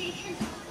Station.